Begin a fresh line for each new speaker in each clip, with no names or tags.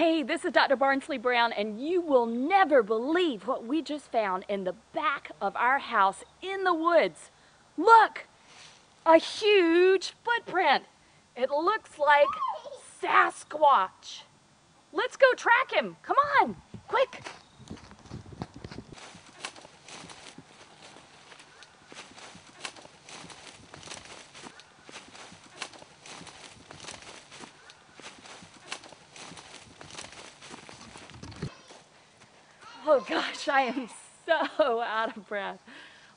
Hey, this is Dr. Barnsley Brown, and you will never believe what we just found in the back of our house in the woods. Look, a huge footprint. It looks like Sasquatch. Let's go track him. Come on, Oh gosh, I am so out of breath.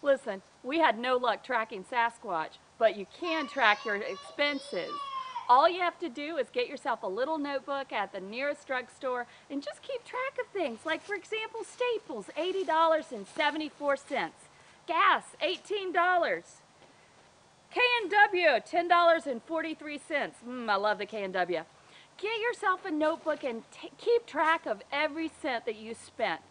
Listen, we had no luck tracking Sasquatch, but you can track your expenses. All you have to do is get yourself a little notebook at the nearest drugstore and just keep track of things. Like, for example, Staples, $80.74. Gas, $18. K&W, $10.43. Mmm, I love the K&W. Get yourself a notebook and keep track of every cent that you spent.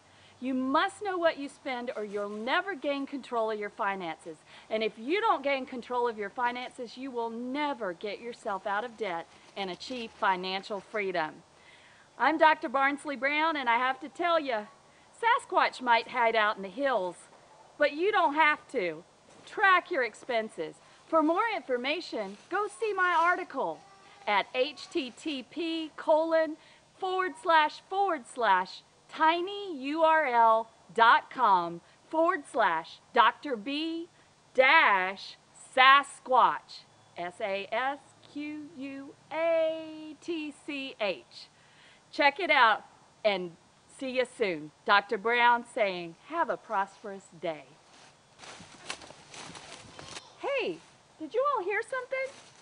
You must know what you spend or you'll never gain control of your finances. And if you don't gain control of your finances, you will never get yourself out of debt and achieve financial freedom. I'm Dr. Barnsley Brown and I have to tell you, Sasquatch might hide out in the hills, but you don't have to. Track your expenses. For more information, go see my article at http colon forward slash forward slash tinyurl.com forward slash Dr. B dash Sasquatch. S A S Q U A T C H. Check it out and see you soon. Dr. Brown saying, have a prosperous day. Hey, did you all hear something?